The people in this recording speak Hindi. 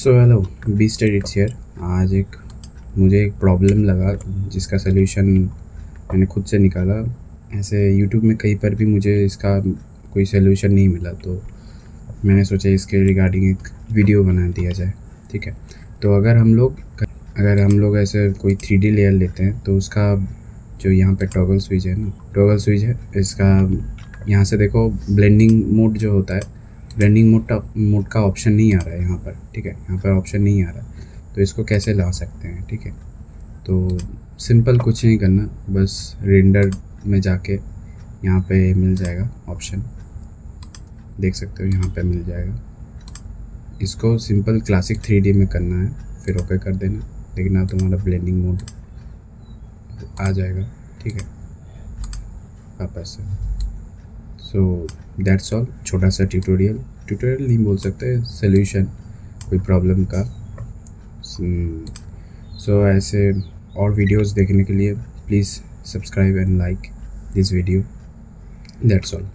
So hello B students here आज एक, मुझे एक प्रॉब्लम लगा, जिसका सलूशन मैंने खुद से निकाला। ऐसे यूट्यूब में कहीं पर भी मुझे इसका कोई सलूशन नहीं मिला तो मैंने सोचा इसके रिगार्डिंग एक वीडियो बना दिया जाए, ठीक है? तो अगर हम लोग, अगर हम लोग ऐसे कोई थ्री डी लेयर लेते हैं तो उसका जो यहाँ पे टॉगल स्विच है ना टॉगल स्विच है, इसका यहाँ से देखो ब्लेंडिंग मोड जो होता है ब्लेंडिंग मोड मोड का ऑप्शन नहीं आ रहा है यहाँ पर, ठीक है? यहाँ पर ऑप्शन नहीं आ रहा। तो इसको कैसे ला सकते हैं, ठीक है? तो सिंपल कुछ नहीं करना, बस रेंडर में जाके यहाँ पे मिल जाएगा ऑप्शन देख सकते हो, यहाँ पे मिल जाएगा। इसको सिंपल क्लासिक थ्री में करना है, फिर ओके कर देना। लेकिन देखना तुम्हारा ब्लेंडिंग मोड आ जाएगा, ठीक है? वापस से। सो दैट्स ऑल छोटा सा ट्यूटोरियल ट्यूटोरियल नहीं बोल सकते सोल्यूशन कोई प्रॉब्लम का. सो so, ऐसे और वीडियोस देखने के लिए please subscribe and like this video that's all